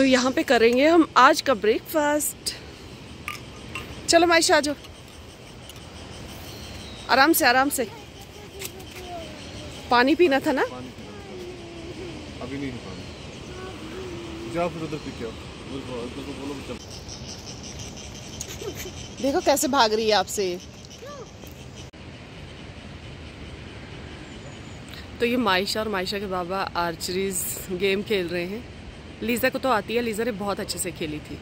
तो यहाँ पे करेंगे हम आज का ब्रेकफास्ट चलो माइशा आ जाओ। आराम से आराम से। पानी पीना था ना? अभी नहीं पानी। जाओ फिर उधर पी के आओ। देखो कैसे भाग रही है आपसे। तो ये मायशा और मायशा के बाबा आर्चरीज गेम खेल रहे हैं। लीजा को तो आती है लीजा ने बहुत अच्छे से खेली थी।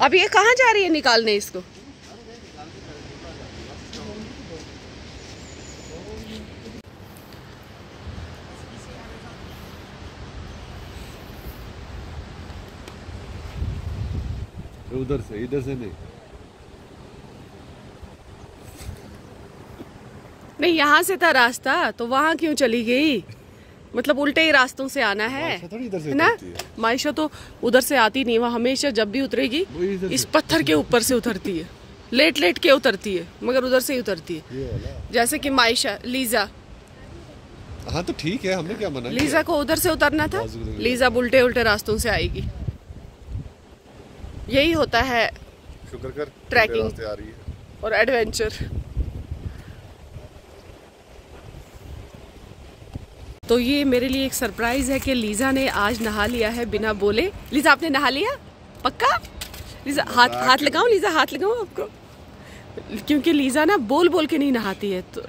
अब ये कहाँ जा रही है निकालने इसको? उधर से इधर से नहीं। नहीं यहाँ से था रास्ता तो वहाँ क्यों चली गई? मतलब उल्टे ही रास्तों से आना है। है ना? उतरती मायशा तो उधर से आती नहीं वह हमेशा जब भी उतरेगी इस पत्थर के ऊपर से उतरती है। लेट लेट के उतरती है मगर उधर से ही उतरती है। जैसे कि मायशा लीजा। हाँ तो ठीक है हमने क्या मना लीजा को उधर से उतरना था लीजा उल्टे उल्टे रास्तों से आएगी। यही होता है ट्रैकिंग। और एडवेंचर। तो ये मेरे लिए एक सरप्राइज़ है कि लीजा ने आज नहा लिया है बिना बोले। लीजा आपने नहा लिया? पक्का? लीजा हाथ हाथ लगाऊँ? लीजा हाथ लगाऊँ आपको? क्योंकि लीजा ना बोल बोल के नहीं नहाती है तो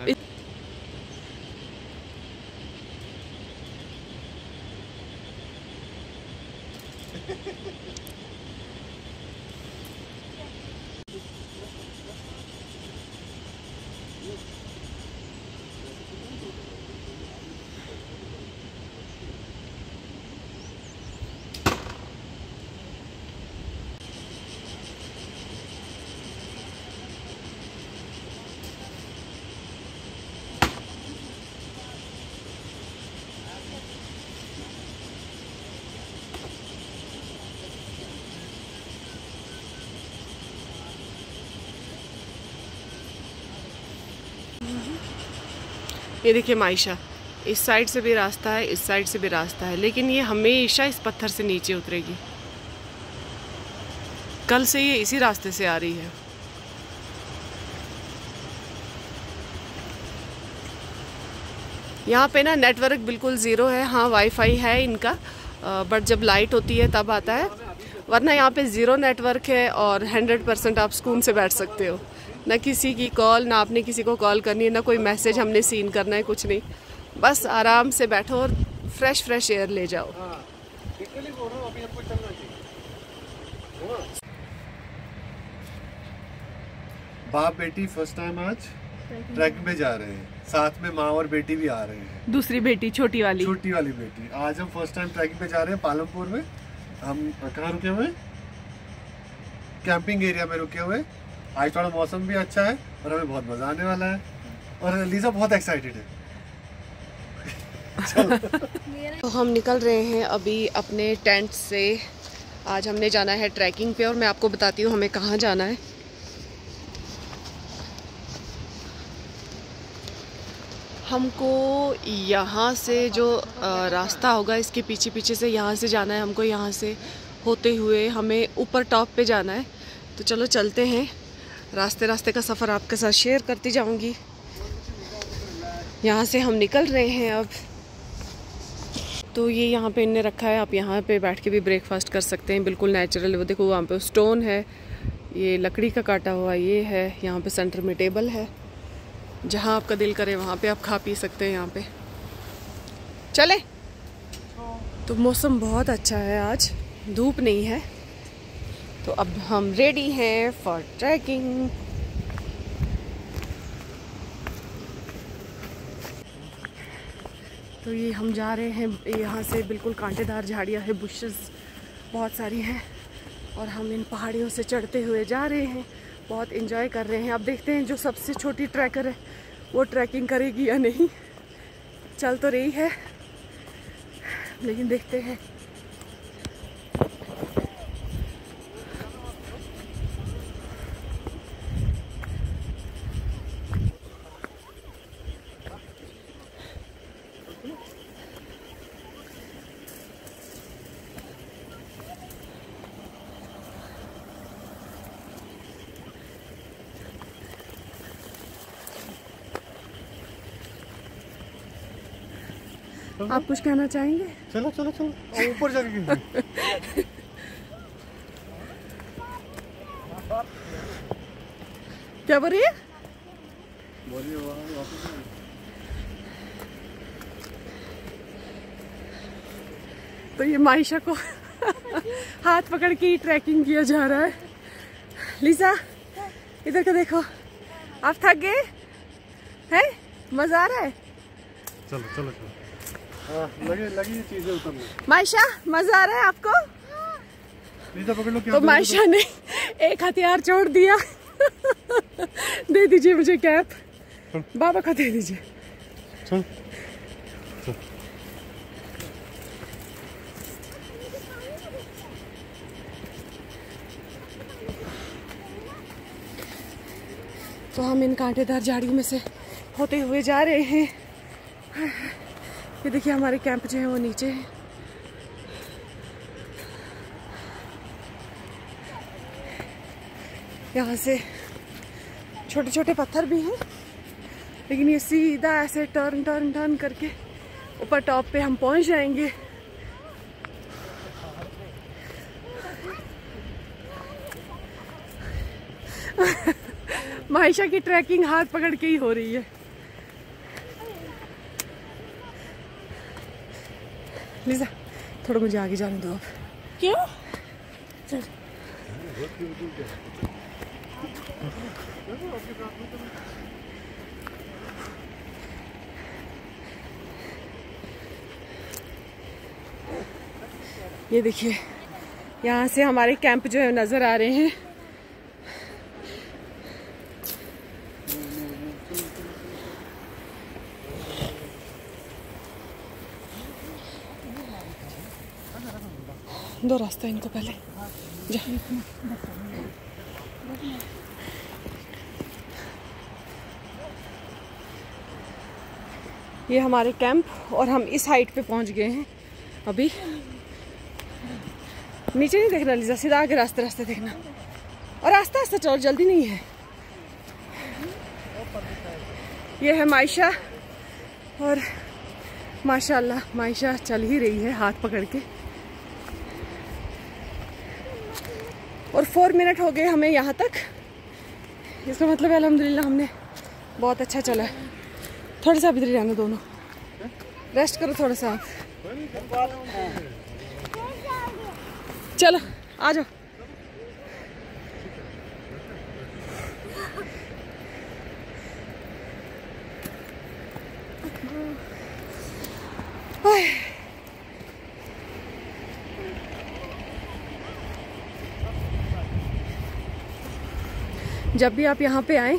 ये देखिए मायशा, इस साइड से भी रास्ता है, इस साइड से भी रास्ता है, लेकिन ये हमेशा इस पत्थर से नीचे उतरेगी। कल से ये इसी रास्ते से आ रही है। यहाँ पे ना नेटवर्क बिल्कुल ज़ीरो है हाँ वाईफाई है इनका बट जब लाइट होती है तब आता है। वरना यहाँ पे ज़ीरो नेटवर्क है और हंड्रेड परसेंट आप सुकून से बैठ सकते हो। ना किसी की कॉल ना आपने किसी को कॉल करनी है ना कोई मैसेज हमने सीन करना है कुछ नहीं। बस आराम से बैठो और फ्रेश फ्रेश एयर ले जाओ। बाप बेटी फ़र्स्ट टाइम आज? ट्रैक में जा रहे हैं। साथ में माँ और बेटी भी आ रहे हैं। दूसरी बेटी छोटी वाली। छोटी वाली बेटी। आज हम फ़र्स्ट टाइम ट्रैकिंग पे जा रहे हैं पालमपुर में। हम कहाँ रुके हुए? कैंपिंग एरिया में रुके हुए। आज थोड़ा मौसम भी अच्छा है और हमें बहुत मज़ा आने वाला है। और लीजा बहुत एक्साइटेड है। तो हम निकल रहे हैं अभी अपने टेंट से। आज हमने जाना है ट्रैकिंग पे और मैं आपको बताती हूँ हमें कहाँ जाना है। हमको यहाँ से जो रास्ता होगा, इसके पीछे पीछे से यहाँ से जाना है, हमको यहाँ से होते हुए हमें ऊपर टॉप पे जाना है। तो चलो चलते हैं। रास्ते रास्ते का सफ़र आपके साथ शेयर करती जाऊँगी। यहाँ से हम निकल रहे हैं अब। तो ये यहाँ पे इनने रखा है, आप यहाँ पे बैठ के भी ब्रेकफास्ट कर सकते हैं, बिल्कुल नेचुरल वो देखो, वहाँ पे स्टोन है, ये लकड़ी का काटा हुआ ये है, यहाँ पे सेंटर में टेबल है। जहाँ आपका दिल करे, वहाँ पे आप खा पी सकते हैं यहाँ पे। चले। तो मौसम बहुत अच्छा है आज। धूप नहीं है। तो अब हम रेडी हैं फॉर ट्रैकिंग तो ये हम जा रहे हैं, यहाँ से बिल्कुल कांटेदार झाड़ियाँ है बुशेस बहुत सारी हैं। और हम इन पहाड़ियों से चढ़ते हुए जा रहे हैं। बहुत इंजॉय कर रहे हैं। अब देखते हैं जो सबसे छोटी ट्रैकर है, वो ट्रैकिंग करेगी या नहीं। चल तो रही है, लेकिन देखते हैं। आप कुछ कहना चाहेंगे? चलो चलो चलो। ऊपर जाके गिर क्या बोल रही है? बोलिए वहाँ वापस तो ये माइशा को हाथ पकड़ के ही ट्रैकिंग किया जा रहा है। लीजा इधर का देखो। आप थक गए? हैं? मज़ा आ रहा है? चलो चलो चलो। माइशा मज़ा आ रहा है आपको? तो माइशा ने एक हथियार छोड़ दिया। दे दीजिए मुझे कैप। बाबा का दे दीजिए। तो हम इन कांटेदार झाड़ियों में से होते हुए जा रहे हैं। ये देखिए, हमारे कैंप जो है वो नीचे है। यहाँ से छोटे छोटे पत्थर भी हैं, लेकिन ये सीधा ऐसे टर्न टर्न टर्न करके ऊपर टॉप पे हम पहुँच जाएँगे। माहिशा की ट्रैकिंग हाथ पकड़ के ही हो रही है। लीजा थोड़ा मुझे आगे जाने दो अब क्यों? ये देखिए यहाँ से हमारे कैंप जो है नज़र आ रहे हैं। दो रास्ता इनको पहले। ये हमारे कैंप और हम इस हाइट पे पहुँच गए हैं अभी। नीचे नहीं देखना लीजा सीधा आगे रास्ते रास्ते देखना। और रास्ता रास्ता चलो, जल्दी नहीं है। ये है मायशा और माशाल्लाह, मायशा चल ही रही है हाथ पकड़ के। और फोर मिनट हो गए हमें यहाँ तक। इसका मतलब अल्हम्दुलिल्लाह, हमने बहुत अच्छा चला है। थोड़ा सा इधर ही दोनों रेस्ट करो थोड़ा सा। चलो, आ जाओ। ओए। जब भी आप यहाँ पे आए,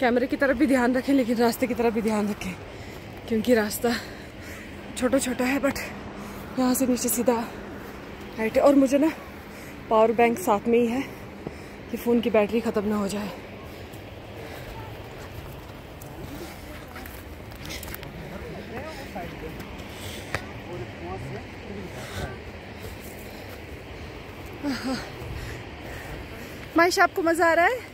कैमरे की तरफ़ भी ध्यान रखें, लेकिन रास्ते की तरफ़ भी ध्यान रखें, क्योंकि रास्ता छोटा छोटा है बट यहाँ से नीचे सीधा हाइट और मुझे ना पावर बैंक साथ में ही है कि फ़ोन की बैटरी ख़त्म ना हो जाए। माइश आपको मज़ा आ रहा है?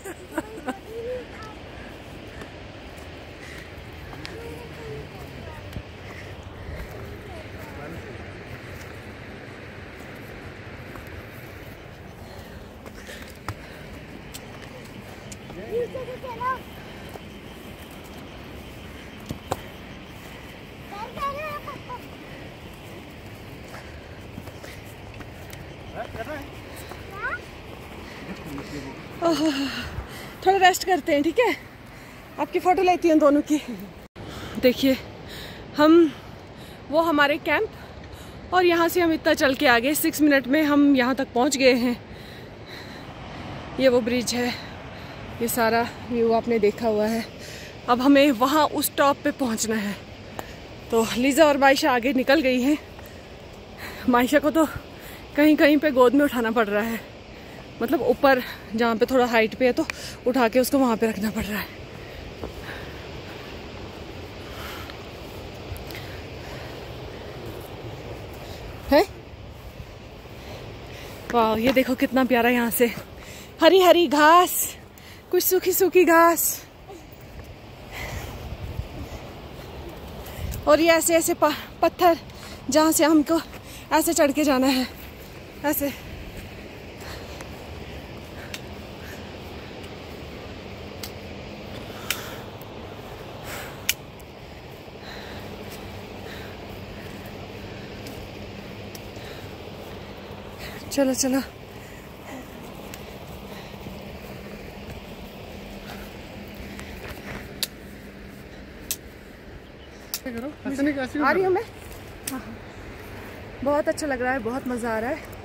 थोड़ा रेस्ट करते हैं, ठीक है? आपकी फ़ोटो लेती हूँ दोनों की। देखिए, हम, वो हमारे कैंप और यहाँ से हम इतना चल के आ गए। सिक्स मिनट में हम यहाँ तक पहुँच गए हैं। ये वो ब्रिज है। ये सारा व्यू आपने देखा हुआ है। अब हमें वहाँ उस टॉप पे पहुँचना है। तो लीज़ा और मायशा आगे निकल गई हैं। मायशा को तो कहीं कहीं पे गोद में उठाना पड़ रहा है। मतलब ऊपर जहाँ पे थोड़ा हाइट पे है तो उठा के उसको वहाँ पे रखना पड़ रहा है। है? वाह, ये देखो कितना प्यारा यहाँ से। हरी हरी घास, कुछ सूखी सूखी घास। और ये ऐसे ऐसे पत्थर जहाँ से हमको ऐसे चढ़ के जाना है। ऐसे। चलो चलो। करो? ऐसे नहीं कैसे आ रही हूँ मैं? हाँ, हाँ। बहुत अच्छा लग रहा है बहुत मज़ा आ रहा है।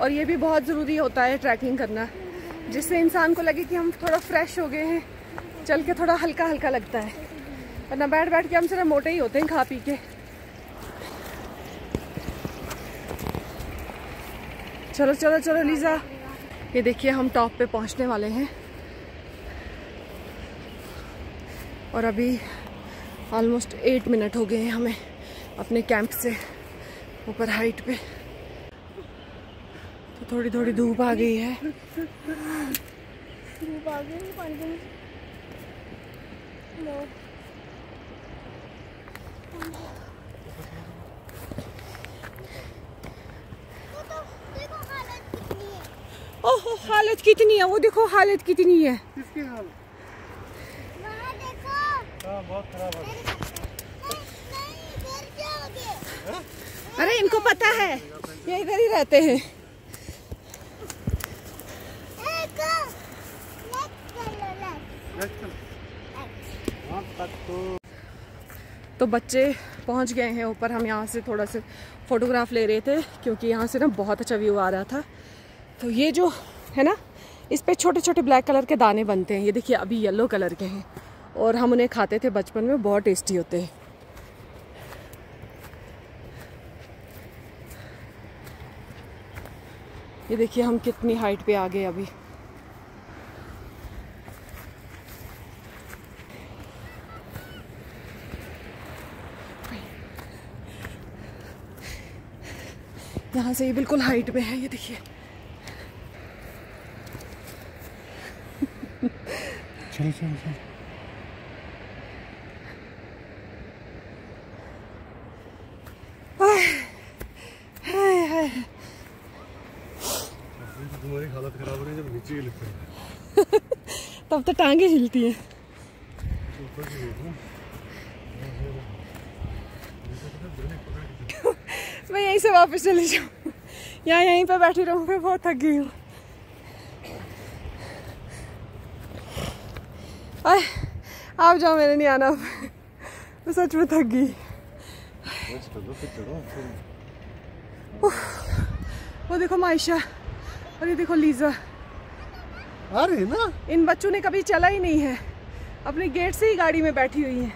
और ये भी बहुत ज़रूरी होता है ट्रैकिंग करना जिससे इंसान को लगे कि हम थोड़ा फ्रेश हो गए हैं चल के थोड़ा हल्का हल्का लगता है। वरना बैठ बैठ के हम सिर्फ़ मोटे ही होते हैं खा पी के। चलो चलो चलो लीजा ये देखिए, हम टॉप पे पहुँचने वाले हैं। और अभी ऑलमोस्ट एट मिनट हो गए हैं हमें अपने कैंप से ऊपर हाइट पे। तो थोड़ी थोड़ी धूप आ गई है। धूप आ गई पानी के नीचे लो देखो देखो हालत कितनी है ओहो हालत कितनी है वो देखो हालत कितनी है। किसकी हाल वहाँ देखो। हाँ बहुत खराब है नहीं नहीं गिर जाओगे। अरे इनको पता है ये इधर ही रहते हैं। हाँ तो। तो बच्चे पहुँच गए हैं ऊपर हम यहाँ से थोड़ा से फोटोग्राफ ले रहे थे क्योंकि यहाँ से ना बहुत अच्छा व्यू आ रहा था। तो ये जो है ना, इस पे छोटे छोटे ब्लैक कलर के दाने बनते हैं। ये देखिए, अभी येलो कलर के हैं। और हम उन्हें खाते थे बचपन में, बहुत टेस्टी होते हैं। ये देखिए, हम कितनी हाइट पे आ गए अभी। यहाँ से ये बिल्कुल हाइट पे है, ये देखिए। चलो चलो चलो। हाय हाय। तुम्हारी हालत खराब हो रही है जब नीचे ही हैं। तब तो टांगे हिलती हैं। देखो मैं यहीं से वापस चली जाऊँ। यहाँ यहीं पे बैठी रहूँ मैं बहुत थक गई हूँ। आय आप जाओ मैंने नहीं आना। मैं सच में थक गई। वो देखो मायशा और ये देखो लीजा। है ना। इन बच्चों ने कभी चला ही नहीं है। अपने गेट से ही गाड़ी में बैठी हुई है।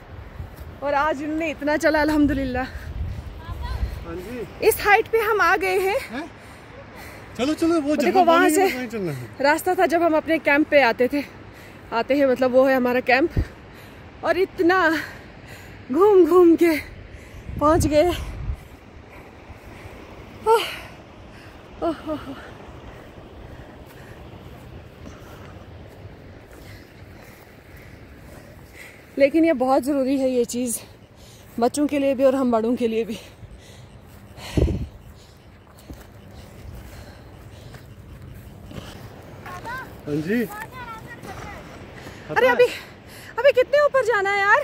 और आज इन्होंने इतना चला अल्हम्दुलिल्लाह। हाँ इस हाइट पे हम आ गए हैं। हैं? चलो चलो वो देखो वहाँ से- रास्ता था जब हम अपने कैंप पे आते थे। आते हैं मतलब वो है हमारा कैंप और इतना घूम घूम के पहुँच गए। लेकिन ये बहुत ज़रूरी है ये चीज़, बच्चों के लिए भी और हम बड़ों के लिए भी। हाँ जी। अरे अभी अभी कितने ऊपर जाना है यार?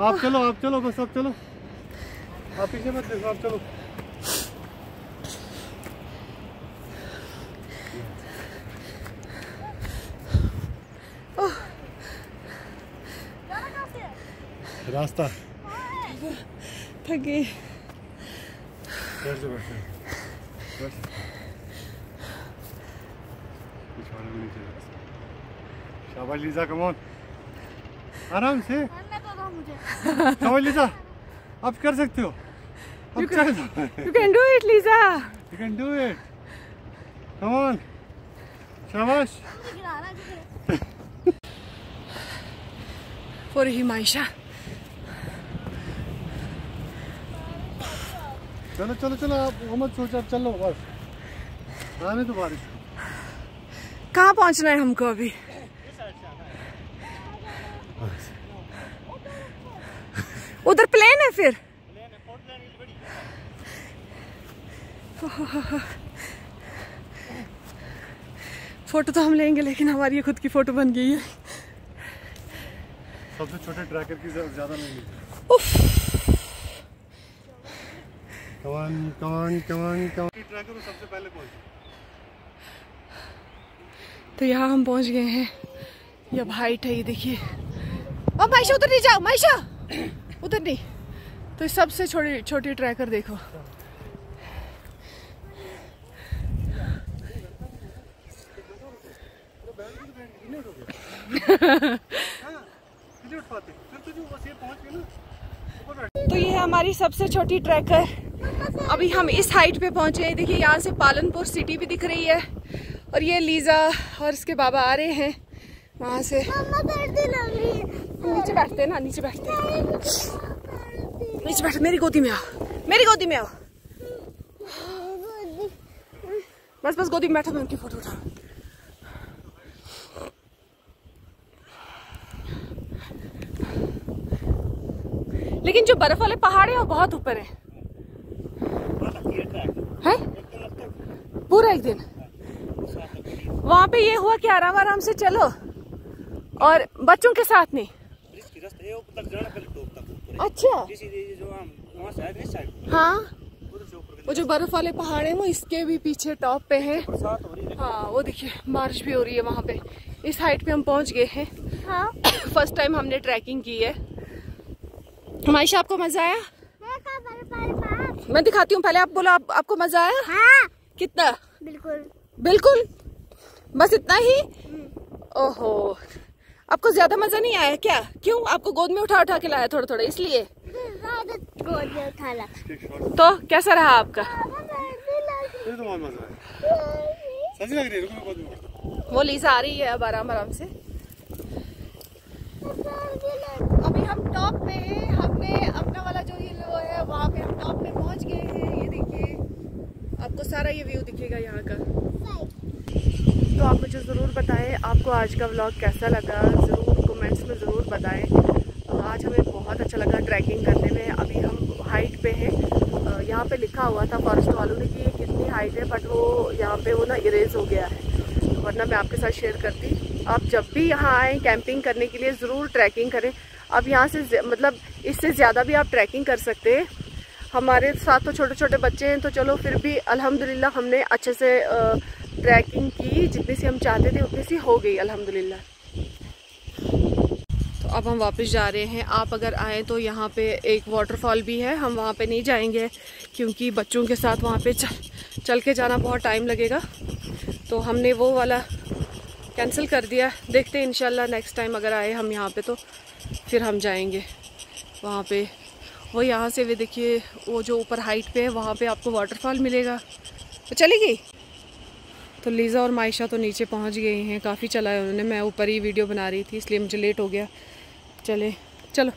आप चलो आप चलो बस आप चलो। आप पीछे मत देखो आप चलो। रास्ता। थक गई। बैठ जाओ। बैठ जाओ बैठ जाओ। पिछवाड़े में नीचे रास्ता। शाबाश लीजा कमोन आराम से। तो मुझे। शाबाश लीजा आप कर सकते हो। You चल। You can do it, Lisa. You can do it. Come on. है For Himaisha. चलो चलो चलो आप वो मत सोचो आप चलो बस। आने तो बारिश। कहाँ पहुँचना है हमको अभी? उधर प्लेन है फिर? फ़ोटो तो हम लेंगे लेकिन हमारी ये खुद की फ़ोटो बन गई है। सबसे छोटे ट्रैकर की ज़्यादा नहीं कमान कमान कमान कमान ट्रैकर सबसे पहले पहुँचे। तो यहाँ हम पहुँच गए हैं। ये हाइट है ये देखिए। अब माइशा उधर नहीं जाओ माइशा उधर नहीं। तो सबसे छोटी छोटी ट्रैकर देखो। तो ये है हमारी सबसे छोटी ट्रैकर अभी हम इस हाइट पे पहुँचे हैं। देखिए यहाँ से पालनपुर सिटी भी दिख रही है। और ये लीजा और इसके बाबा आ रहे हैं। वहाँ से बैठते ना, नीचे बैठते हैं। नीचे बैठ, मेरी गोदी में आओ, मेरी गोदी में आओ। बस बस गोदी में बैठा, मैं उनकी फ़ोटो उठा लेकिन जो बर्फ़ वाले पहाड़ है, वो बहुत ऊपर है। है? पूरा एक दिन। वहाँ पे ये हुआ कि आराम आराम से चलो, और बच्चों के साथ नहीं। अच्छा। हाँ। वो जो बर्फ़ वाले पहाड़ है वो इसके भी पीछे टॉप पे है। हाँ वो देखिए बारिश भी हो रही है वहाँ पे। इस हाइट पे हम पहुँच गए हैं। हाँ। फ़र्स्ट टाइम हमने ट्रैकिंग की है। माइशा आपको मज़ा आया? मैं कहाँ पर- पर- पर- मैं दिखाती हूँ पहले आप बोलो आप, आपको मज़ा आया? हाँ। कितना? बिल्कुल। बिल्कुल? बस इतना ही? ओहो। आपको ज़्यादा मज़ा नहीं आया क्या? क्यों? आपको गोद में उठा उठा के लाया थोड़ा थोड़ा इसलिए। गोद में उठा ला तो कैसा रहा आपका। वो लीजा आ रही है अब आराम आराम से। अभी हम टॉप पे हैं, हमने अपना वाला जो ये वो है, वहाँ पे हम टॉप पे पहुँच गए हैं, ये देखिए। आपको सारा ये व्यू दिखेगा यहाँ का। तो आप मुझे ज़रूर बताएँ, आपको आज का व्लॉग कैसा लगा? ज़रूर कमेंट्स में ज़रूर बताएँ। आज हमें बहुत अच्छा लगा ट्रैकिंग करने में। अभी हम हाइट पे हैं। यहाँ पे लिखा हुआ था फॉरेस्ट वालों ने कि ये कितनी हाइट है बट वो यहाँ पे वो ना इरेज हो गया है। वरना मैं आपके साथ शेयर करती। आप जब भी यहाँ आएँ कैंपिंग करने के लिए, ज़रूर ट्रैकिंग करें। अब यहाँ से मतलब इससे ज़्यादा भी आप ट्रैकिंग कर सकते हैं। हमारे साथ तो छोटे छोटे बच्चे हैं तो चलो फिर भी अल्हम्दुलिल्लाह हमने अच्छे से ट्रैकिंग की, जितनी सी हम चाहते थे, उतनी सी हो गई, अल्हम्दुलिल्लाह। तो अब हम वापस जा रहे हैं। आप अगर आए तो यहाँ पे एक वाटरफॉल भी है। हम वहाँ पे नहीं जाएँगे, क्योंकि बच्चों के साथ वहाँ पे चल चल के जाना बहुत टाइम लगेगा। तो हमने वो वाला कैंसिल कर दिया। देखते हैं, इंशाल्लाह नेक्स्ट टाइम अगर आए हम यहाँ पे तो फिर हम जाएँगे। वहाँ पे, वो यहाँ से भी देखिए, वो जो ऊपर हाइट पे है, वहाँ पे आपको वाटरफॉल मिलेगा। तो चलेगी? तो लीज़ा और मायशा तो नीचे पहुँच गए हैं, काफ़ी चला है उन्होंने। मैं ऊपर ही वीडियो बना रही थी, इसलिए मुझे लेट हो गया। चले, चलो।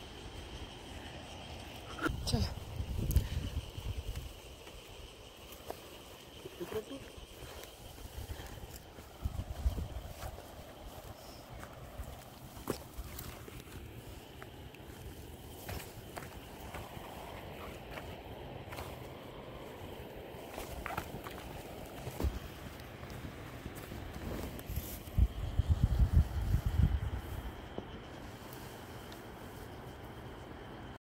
चलो।